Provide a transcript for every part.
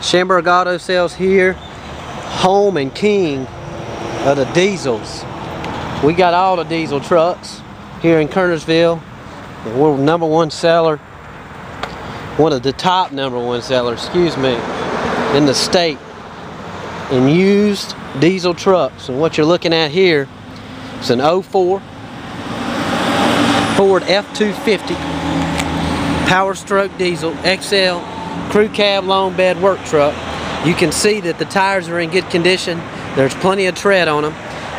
Schamberg Auto Sales here, home and king of the diesels. We got all the diesel trucks here in Kernersville. And we're number one seller, one of the top number one sellers, excuse me, in the state in used diesel trucks. And what you're looking at here is an 04 Ford F-250 Power Stroke Diesel XL Crew Cab Long Bed Work Truck. You can see that the tires are in good condition. There's plenty of tread on them.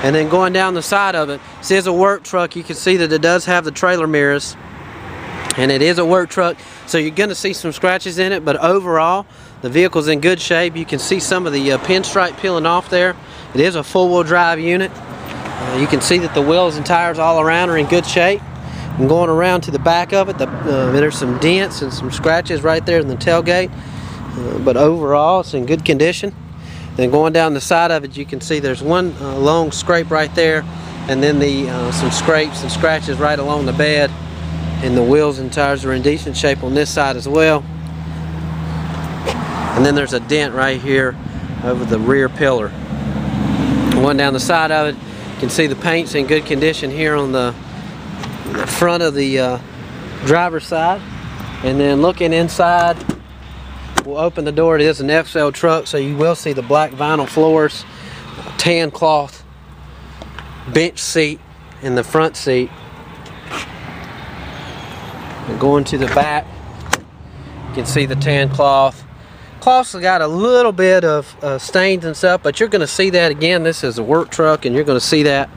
And then going down the side of it, says a work truck. You can see that it does have the trailer mirrors. And it is a work truck. So you're going to see some scratches in it. But overall, the vehicle's in good shape. You can see some of the uh, pinstripe peeling off there. It is a four-wheel drive unit. Uh, you can see that the wheels and tires all around are in good shape. And going around to the back of it, the, uh, there's some dents and some scratches right there in the tailgate. Uh, but overall, it's in good condition. Then going down the side of it, you can see there's one uh, long scrape right there, and then the uh, some scrapes and scratches right along the bed. And the wheels and tires are in decent shape on this side as well. And then there's a dent right here over the rear pillar. One down the side of it, you can see the paint's in good condition here on the front of the uh, driver's side. And then looking inside, we'll open the door. It is an XL truck, so you will see the black vinyl floors, tan cloth, bench seat in the front seat. And going to the back, you can see the tan cloth. Cloth's got a little bit of uh, stains and stuff, but you're going to see that again. This is a work truck, and you're going to see that,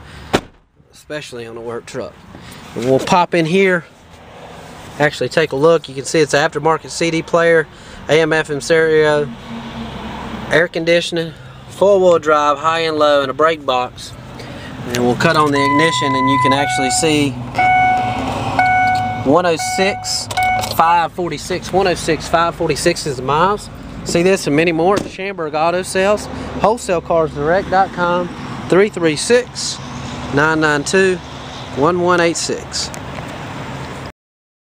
especially on a work truck. We'll pop in here, actually take a look. You can see it's an aftermarket CD player, AM FM stereo, air conditioning, four-wheel drive, high and low, and a brake box. And we'll cut on the ignition and you can actually see 106 546 106 546 is the miles see this and many more at Auto Sales wholesalecarsdirect.com 336 992 1186